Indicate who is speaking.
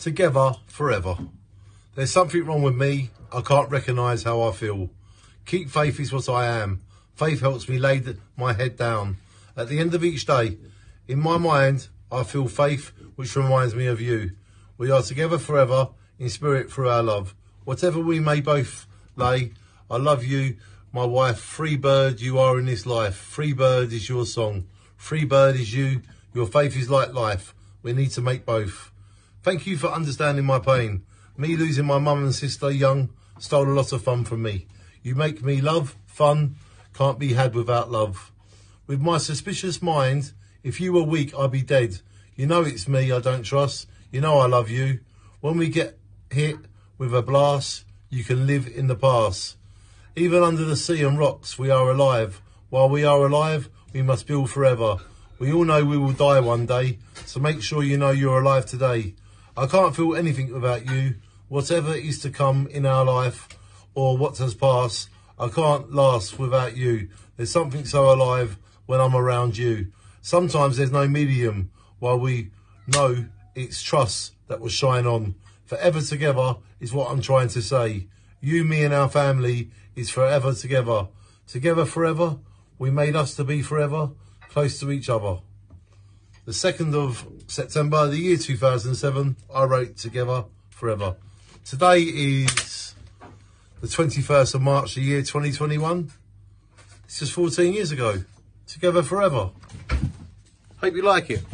Speaker 1: Together forever. There's something wrong with me. I can't recognise how I feel. Keep faith is what I am. Faith helps me lay my head down. At the end of each day, in my mind, I feel faith, which reminds me of you. We are together forever in spirit through our love. Whatever we may both lay, I love you, my wife. Free bird you are in this life. Free bird is your song. Free bird is you. Your faith is like life. We need to make both. Thank you for understanding my pain. Me losing my mum and sister young stole a lot of fun from me. You make me love, fun, can't be had without love. With my suspicious mind, if you were weak, I'd be dead. You know it's me I don't trust. You know I love you. When we get hit with a blast, you can live in the past. Even under the sea and rocks, we are alive. While we are alive, we must build forever. We all know we will die one day, so make sure you know you're alive today. I can't feel anything without you. Whatever is to come in our life or what has passed, I can't last without you. There's something so alive when I'm around you. Sometimes there's no medium, while we know it's trust that will shine on. Forever together is what I'm trying to say. You, me, and our family is forever together. Together forever. We made us to be forever, close to each other. The 2nd of September, the year 2007, I wrote Together Forever. Today is the 21st of March, the year 2021. This is 14 years ago. Together Forever. Hope you like it.